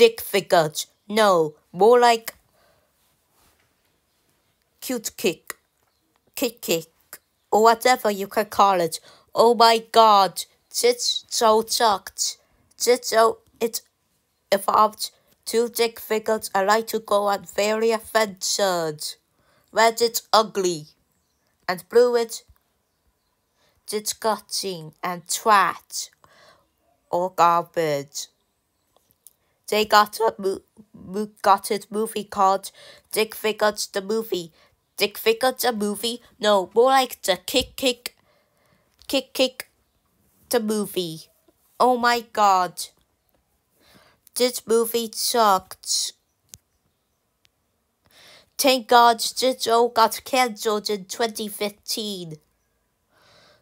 Dick figures. No, more like cute kick, kick kick, or whatever you can call it. Oh my god, it's so sucked. It's so it evolved two dick figures. I like to go on very adventures. Red it's ugly, and blue it's disgusting and twat or garbage. They got a mo got a movie called Dick Figures the Movie. Dick Figures a movie? No, more like the Kick Kick Kick Kick the movie. Oh my god. This movie sucked. Thank God this show got cancelled in 2015.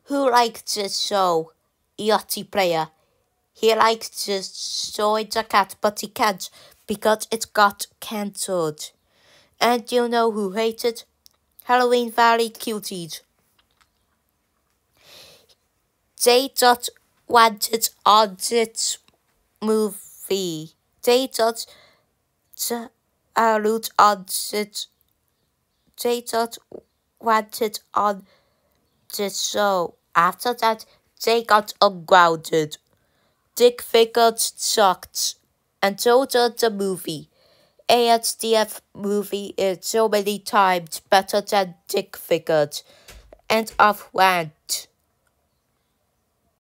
Who liked this show? Yachty Player. He likes to the cat, but he can't because it got cancelled. And you know who hated? Halloween Valley Cuties. They just wanted on this movie. They just allude on it. They just wanted on this show. After that, they got ungrounded. Dick figures sucked, and so did the movie. ASDF movie is so many times better than Dick figures. End of rant.